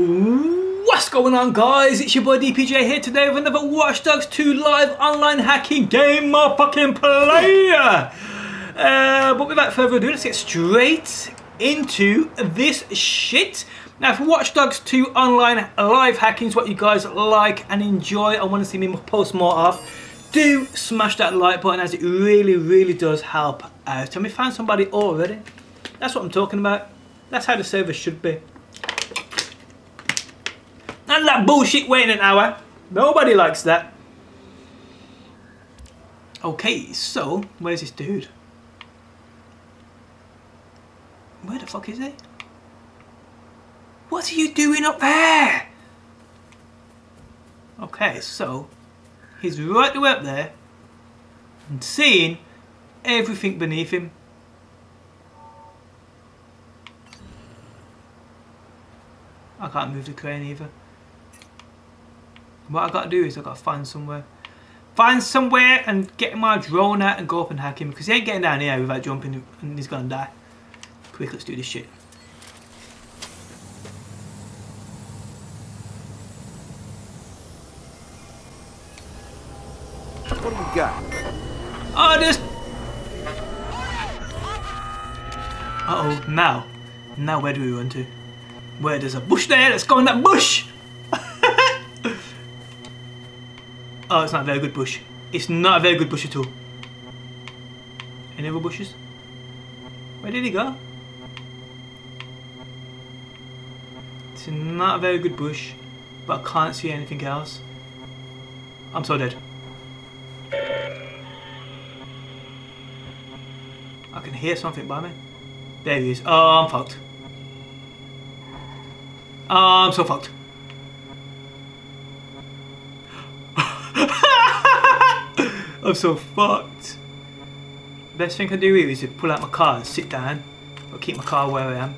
What's going on guys? It's your boy DPJ here today with another Watch Dogs 2 live online hacking game motherfucking player! Uh, but without further ado, let's get straight into this shit. Now for Watch Dogs 2 online live hacking is what you guys like and enjoy and want to see me post more of, do smash that like button as it really, really does help out. And we found somebody already. That's what I'm talking about. That's how the server should be. And that bullshit waiting an hour. Nobody likes that. Okay, so, where's this dude? Where the fuck is he? What are you doing up there? Okay, so, he's right the way up there and seeing everything beneath him. I can't move the crane either. What I gotta do is I gotta find somewhere. Find somewhere and get my drone out and go up and hack him because he ain't getting down here without jumping and he's gonna die. Quick, let's do this shit. What do we got? Oh, this. Uh oh, now. Now where do we run to? Where there's a bush there, let's go in that bush! Oh, it's not a very good bush. It's not a very good bush at all. Any other bushes? Where did he go? It's not a very good bush, but I can't see anything else. I'm so dead. I can hear something by me. There he is. Oh, I'm fucked. Oh, I'm so fucked. I'm so fucked. Best thing I do here is to pull out my car and sit down, or keep my car where I am.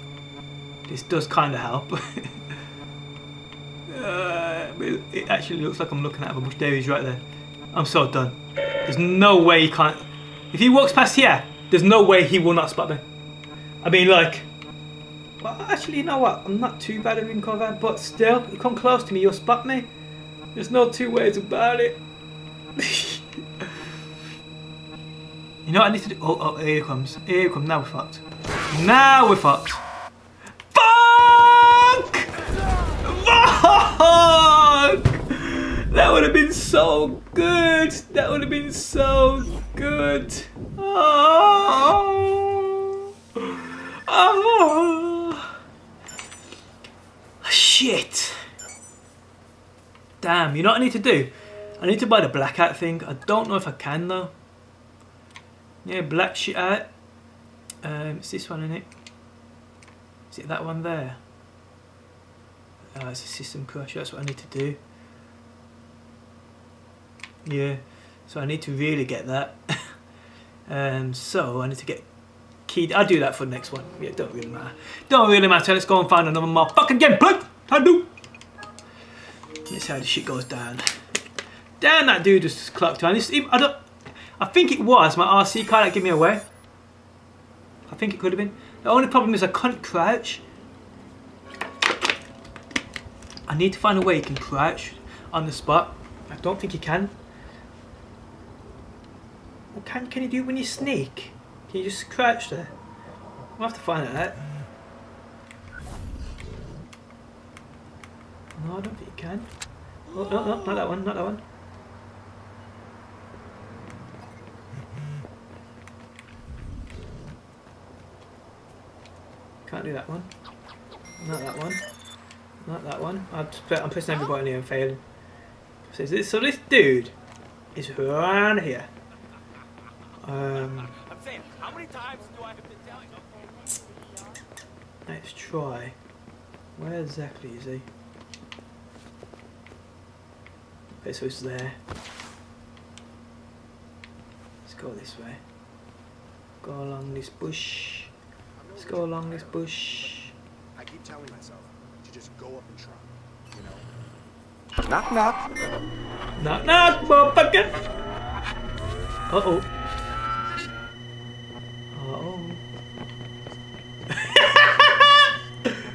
This does kind of help. uh, it actually looks like I'm looking at a bush. There he is right there. I'm so done. There's no way he can't. If he walks past here, there's no way he will not spot me. I mean, like. Well, actually, you know what? I'm not too bad at in cover, but still, you come close to me, you'll spot me. There's no two ways about it. you know what I need to do? Oh, oh, here it comes. Here it comes. Now we're fucked. Now we're fucked. Fuck! Fuck! That would have been so good. That would have been so good. Oh. Oh. Shit. Damn, you know what I need to do? I need to buy the blackout thing. I don't know if I can though. Yeah, black shit out. Um, it's this one in it. Is it that one there? Oh, it's a system crash. That's what I need to do. Yeah, so I need to really get that. um, so I need to get keyed. I'll do that for the next one. Yeah, don't really matter. Don't really matter. Let's go and find another motherfucking gameplay. I do. Let's see how the shit goes down. Damn, that dude just clocked on. I don't. I think it was my RC car that gave me away. I think it could have been. The only problem is I can't crouch. I need to find a way you can crouch on the spot. I don't think you can. What can can you do when you sneak? Can you just crouch there? We'll have to find out. No, I don't think you can. Oh, no, no, not that one, not that one. Can't do that one. Not that one. Not that one. I'm, I'm pressing every button here and failing. So this, so this dude is around here. Um, let's try. Where exactly is he? Okay, so it's there. Let's go this way. Go along this bush. Let's go along this bush. I keep telling myself to just go up and try. You know? Knock knock. Knock knock, motherfucker! Uh oh. Uh oh.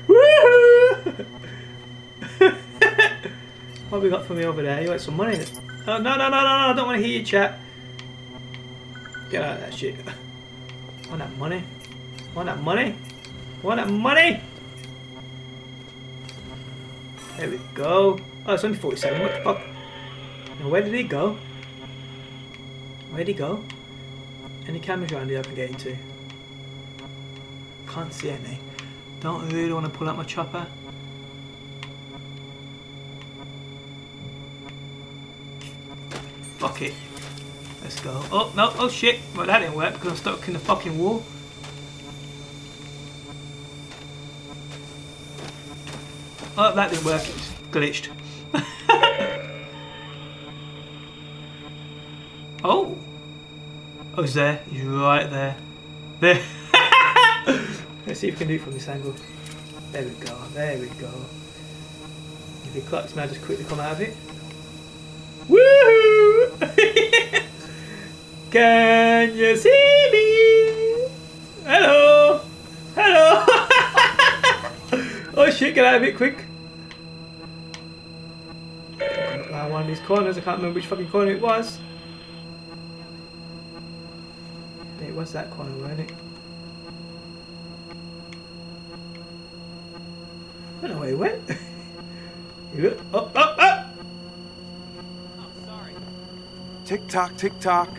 Woohoo! What we got for me over there? You want some money? Oh, no, no, no, no, no, I don't want to hear you chat. Get out of that shit. I Want that money? Want that money? Want that money? There we go. Oh, it's only 47. What the fuck? Now, where did he go? Where'd he go? Any cameras around here I can get into? Can't see any. Don't really want to pull out my chopper. Fuck it. Let's go. Oh, no. Oh, shit. Well, that didn't work because I'm stuck in the fucking wall. Oh, that didn't work. It's glitched. oh. Oh, he's there. He's right there. There. Let's see if we can do it from this angle. There we go. There we go. If he clucks, may I just quickly come out of it? Woohoo! Can you see me? Hello! Hello! oh shit, get out of it quick. One of these corners, I can't remember which fucking corner it was. It was that corner, wasn't it? I don't know where he went. he went up, up, up! Oh, tick tock, tick tock.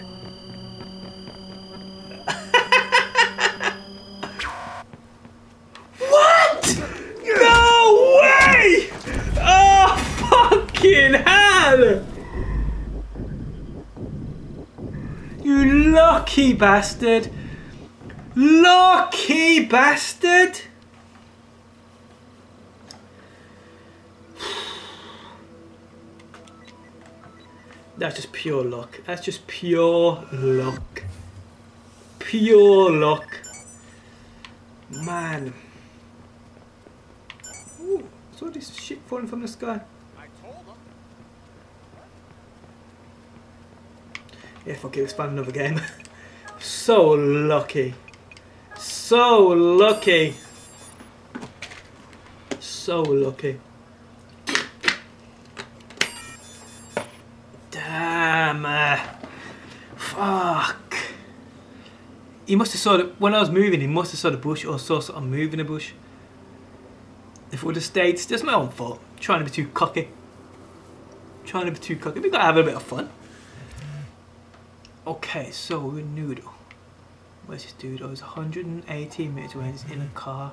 What? No way! Oh, fucking hell! You lucky bastard! Lucky bastard! That's just pure luck. That's just pure luck. Pure luck. Man. Ooh, what's all this shit falling from the sky? I. Yeah, fuck it, let's find another game. so lucky. So lucky. So lucky. Damn. Uh, fuck. He must have saw that when I was moving, he must have saw the bush or saw something move in the bush. If it would have stayed, it's just my own fault. Trying to be too cocky. Trying to be too cocky. We gotta have a bit of fun. Okay, so Noodle. Where's this dude? Oh, he's 118 minutes away. He's in a car.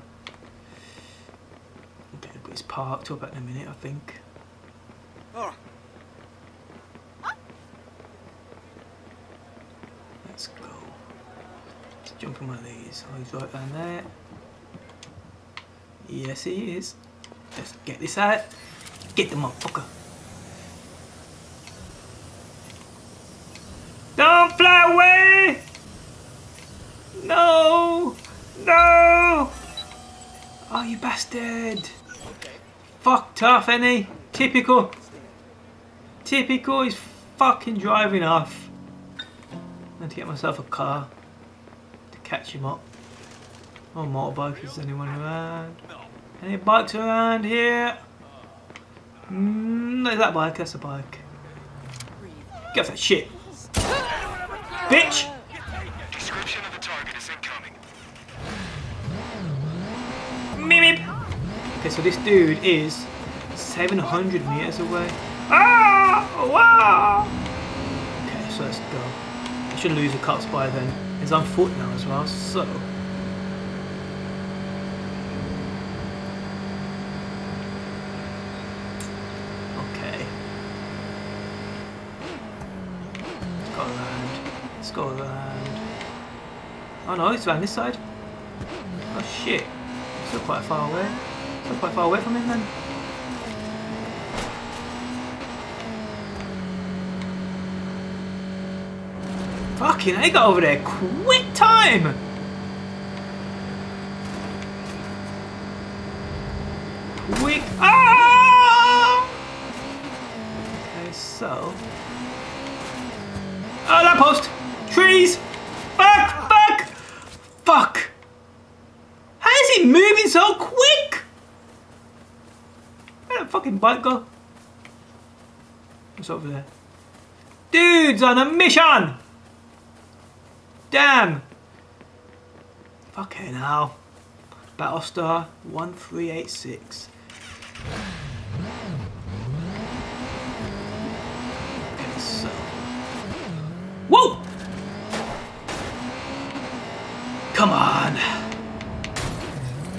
Okay, but he's parked up at the minute, I think. Oh, Let's go. Let's jump on one of these. Oh, he's right down there. Yes, he is. Let's get this out. Get the motherfucker. Don't fly away! No! No! Oh, you bastard! Fucked off, any? Typical. Typical, he's fucking driving off. I need to get myself a car to catch him up. Oh, motorbike, is anyone around? Any bikes around here? Mm, no, that bike, that's a bike. Get off that shit. Bitch! Description of the target is incoming. Meep meep. Okay, so this dude is 700 meters away. Ah! Wow! Okay, so let's go. I should lose the cops by then. He's on foot now as well, so. Okay. Let's go around. Let's go around. Oh no, it's around this side. Oh shit. Still quite far away. Still quite far away from him then. Fucking, I got over there quick time! Quick. Ah! Okay, so. Oh, that post! Trees! Fuck! Fuck! Fuck! How is he moving so quick? Where that fucking bike go? What's over there? Dude's on a mission! Damn! Fucking hell. Battlestar 1386. Okay, so. Whoa! Come on!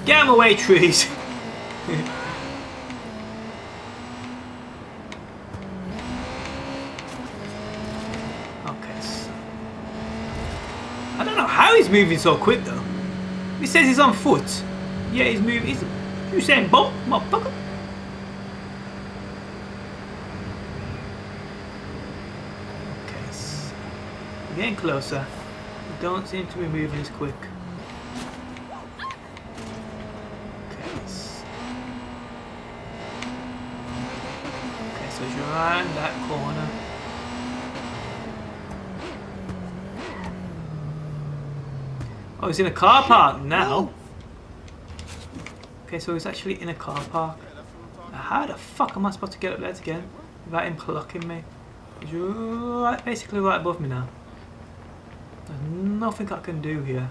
Get 'em away, trees! okay, so. I don't know how he's moving so quick though. He says he's on foot. Yeah, he's moving. He's you saying Bolt, motherfucker? Okay, so getting closer. Don't seem to be moving as quick. Okay, so, okay, so around that corner. Oh, he's in a car park now. Okay, so he's actually in a car park. How the fuck am I supposed to get up there again without him clocking me? He's right, basically right above me now. There's nothing I can do here.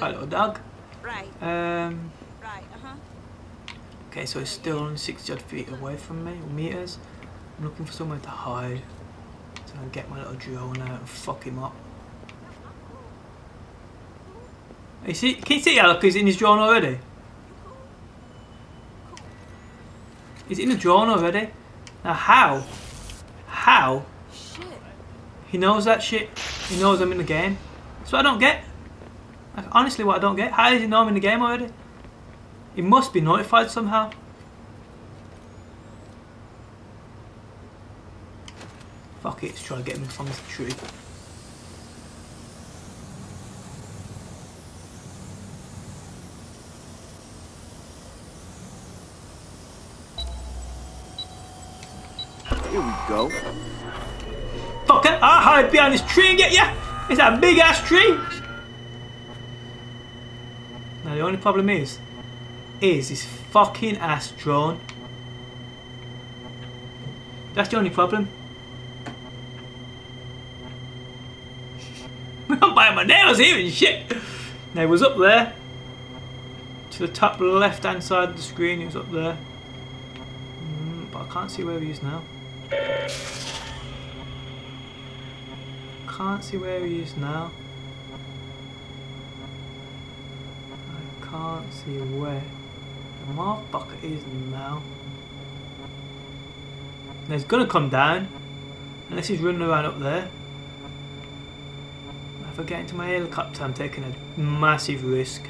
Hi, little dog. Right, Um, right, uh-huh. okay, so he's still only 60 odd feet away from me, or meters. I'm looking for somewhere to hide. Can get my little drone out and fuck him up. You see, can you see how he's in his drone already? He's in the drone already. Now how? How? Shit. He knows that shit. He knows I'm in the game. That's what I don't get. Like, honestly, what I don't get. How does he know I'm in the game already? He must be notified somehow. It, let's try to get him from this tree. Here we go. Fuck it, I'll hide behind this tree and get ya! It's a big ass tree! Now the only problem is, is this fucking ass drone. That's the only problem. I'm biting my nails here and shit! Now it was up there. To the top left hand side of the screen, he was up there. Mm, but I can't see where he is now. Can't see where he is now. I can't see where the motherfucker is now. Now he's gonna come down unless he's running around up there. If I get into my helicopter, I'm taking a massive risk.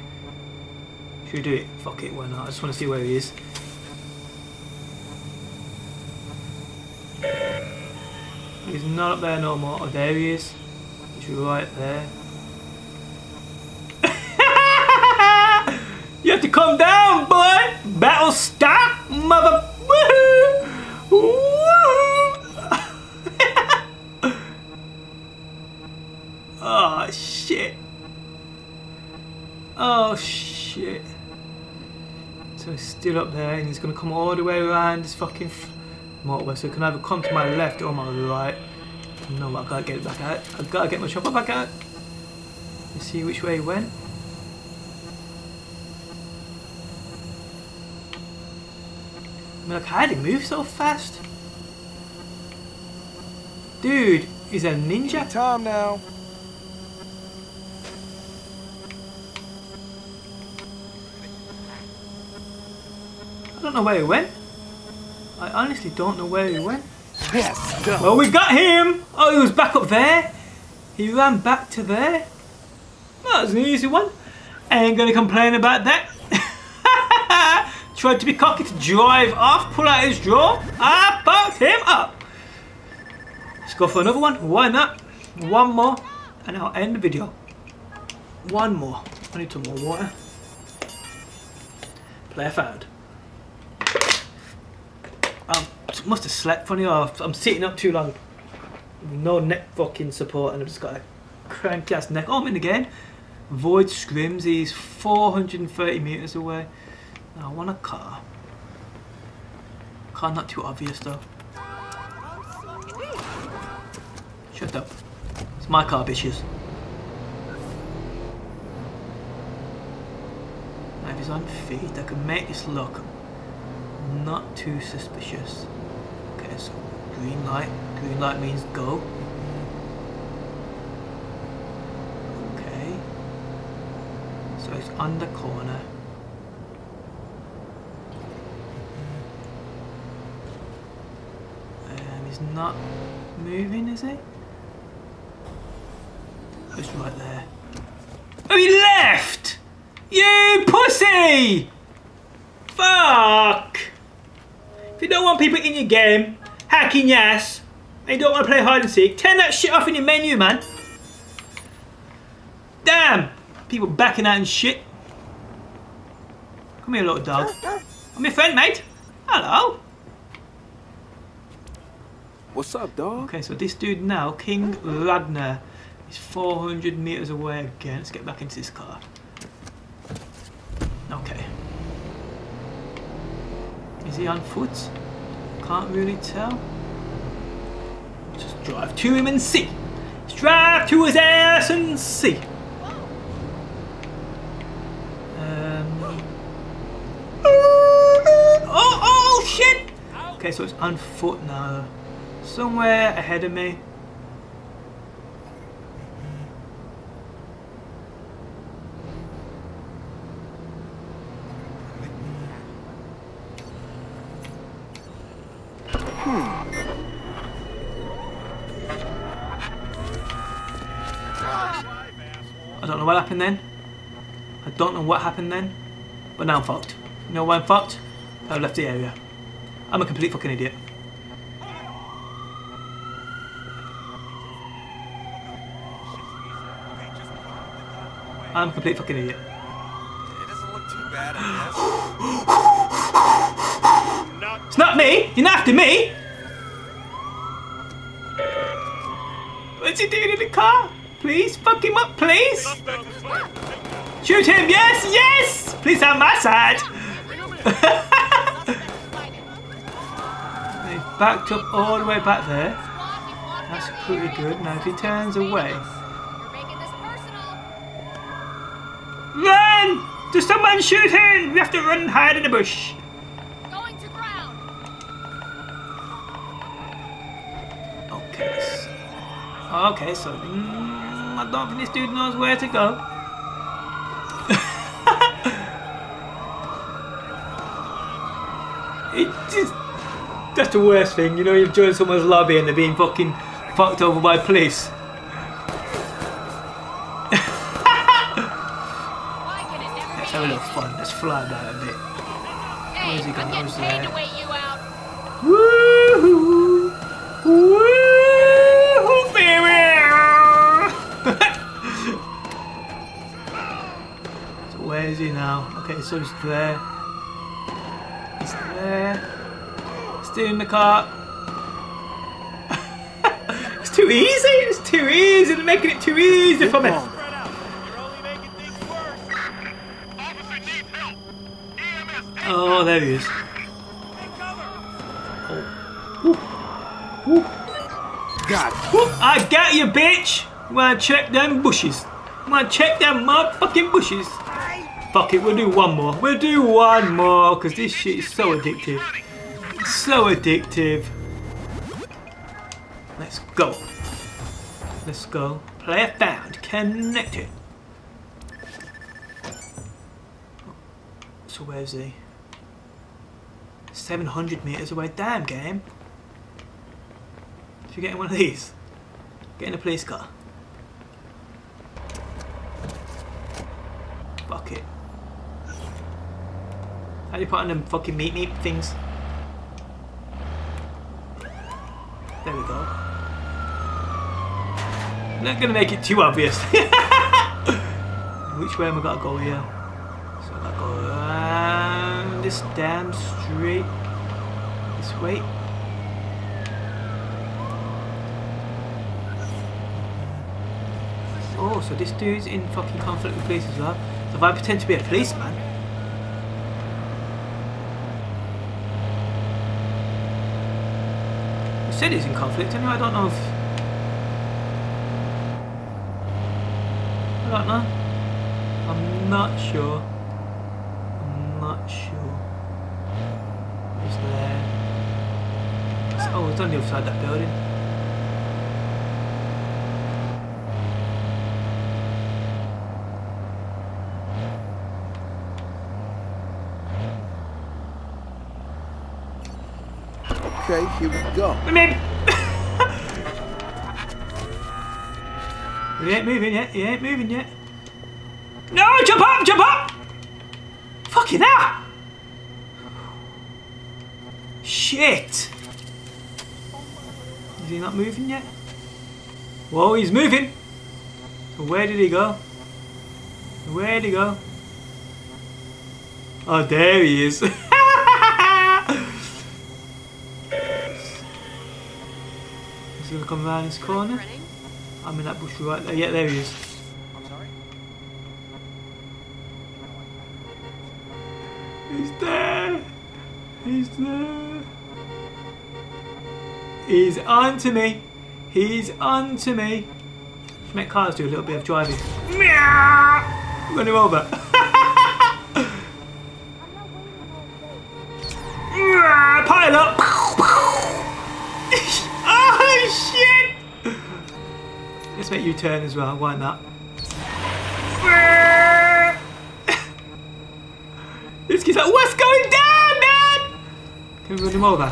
Should we do it? Fuck it, why not? I just want to see where he is. He's not up there no more. Oh, there he is. He's right there. you have to come down, boy! Battle stop, mother. Oh, shit. So he's still up there and he's going to come all the way around this fucking motorway. So he can either come to my left or my right. No, I gotta get it back out. I gotta get my chopper back out. Let's see which way he went. I mean, like, how did he move so fast? Dude, he's a ninja. Time now. Don't know where he went. I honestly don't know where he went. Yes, go. Well, we got him! Oh, he was back up there. He ran back to there. That was an easy one. Ain't gonna complain about that. Tried to be cocky to drive off, pull out his draw. I fucked him up. Let's go for another one. Why not? One more, and I'll end the video. One more. I need some more water. Player found. Must have slept funny or I'm sitting up too long. No neck fucking support and I've just got a cranky ass neck. Oh, I'm in again. Void scrims, he's 430 metres away. I want a car. Car not too obvious though. Shut up. It's my car, bitches. Now if he's on feet, I can make this look not too suspicious. So green light. Green light means go. Okay. So it's under corner. Um, he's not moving, is he? It's right there. Oh, he left! You pussy! Fuck! If you don't want people in your game, hacking ass, and you don't want to play hide and seek, turn that shit off in your menu, man. Damn! People backing out and shit. Come here, little dog. I'm your friend, mate. Hello. What's up, dog? Okay, so this dude now, King Ragnar, is 400 meters away again. Let's get back into this car. Okay. Is he on foot? Can't really tell. Just drive to him and see. Let's drive to his ass and see. Um. Oh, oh, shit! Okay, so it's on foot now. Somewhere ahead of me. What happened then. I don't know what happened then. But now I'm fucked. You know why I'm fucked? I've left the area. I'm a complete fucking idiot. I'm a complete fucking idiot. It doesn't look too bad, I guess. It's not me! You're not after me! What's he doing in the car? Please, fuck him up, please! Shoot him, yes, yes! Please on my side! They backed up all the way back there. That's pretty good. Now if he turns away. Run! There's someone shooting! We have to run and hide in the bush. Okay, so mm, I don't think this dude knows where to go. it just that's the worst thing, you know, you've joined someone's lobby and they're being fucking fucked over by police. Why can it never Let's have a little fun, let's fly about a bit. Hey, Where's he I'm gone? getting Who's paid there? to wait you out. Woohoo! Woohoo, so he now? Okay, so he's there. He's there. Still in the car. it's too easy. It's too easy. They're making it too easy for me. Spread out. You're only making things worse. Officer needs help. EMS, take Oh, there he is. cover. Oh. God, Whoop, I got you, bitch! You wanna check them bushes? You wanna check them motherfucking bushes? Fuck it, we'll do one more. We'll do one more, because this shit is so addictive. So addictive. Let's go. Let's go. Player found. Connected. So where's he? 700 meters away. Damn, game. If you're getting one of these? Get in a police car. Fuck it. How do you put on them fucking meat meat things? There we go. Not gonna make it too obvious. Which way am I gotta go here? So I gotta go around this damn street. This way. Oh, so this dude's in fucking conflict with police as well. So if I pretend to be a policeman, said he's in conflict anyway, I don't know if... I don't know. I'm not sure. I'm not sure. He's there. It's- Oh, it's on the other side of that building. Okay, here we go. Come in! he ain't moving yet, he ain't moving yet. No, jump up, jump up! Fucking hell! Shit! Is he not moving yet? Whoa, he's moving! So where did he go? Where did he go? Oh, there he is. come around this corner. I'm in that bush right there. Yeah, there he is. He's there. He's there. He's on to me. He's on to me. Should make cars do a little bit of driving. Meow. Run him over. Meow. Make you turn as well. Why not? This kid's like, what's going down, man? Can we run him over?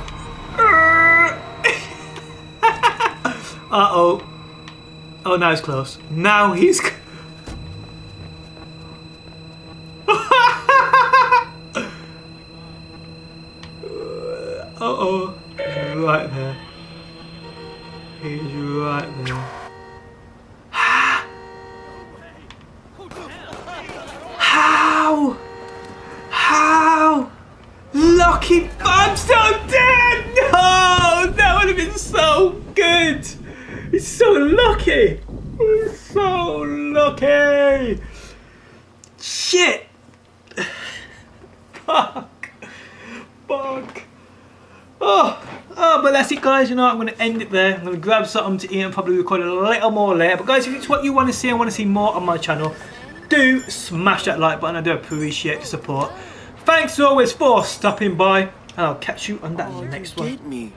uh oh. Oh, now he's close. Now he's. You know, what? I'm going to end it there. I'm going to grab something to eat and probably record a little more later. But guys, if it's what you want to see, I want to see more on my channel. Do smash that like button. I do appreciate the support. Thanks always for stopping by, and I'll catch you on that next one.